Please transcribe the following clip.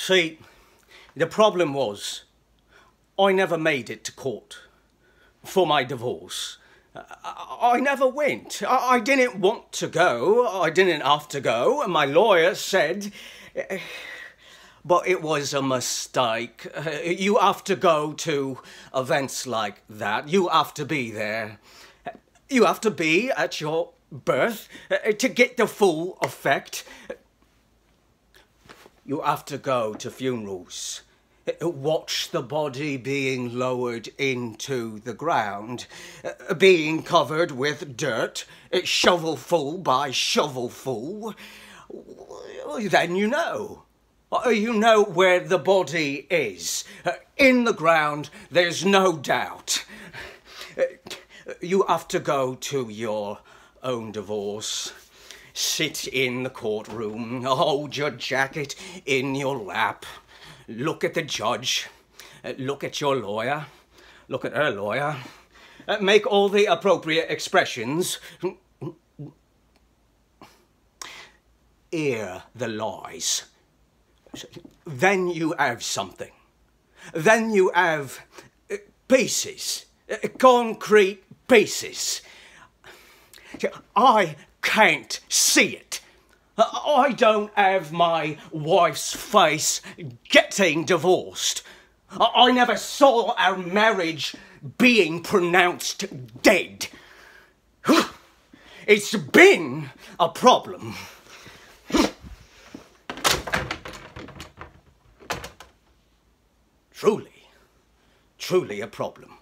See, the problem was, I never made it to court for my divorce. I, never went. I, didn't want to go. I didn't have to go. And my lawyer said, eh, but it was a mistake. Eh, you have to go to events like that. You have to be there. You have to be at your birth eh, to get the full effect. You have to go to funerals. Watch the body being lowered into the ground, being covered with dirt, shovelful by shovelful. Then you know. You know where the body is. In the ground, there's no doubt. You have to go to your own divorce. Sit in the courtroom, hold your jacket in your lap, look at the judge, look at your lawyer, look at her lawyer, make all the appropriate expressions, hear the lies. Then you have something. Then you have uh, pieces, uh, concrete pieces. I can't see it. I don't have my wife's face getting divorced. I never saw our marriage being pronounced dead. It's been a problem. Truly, truly a problem.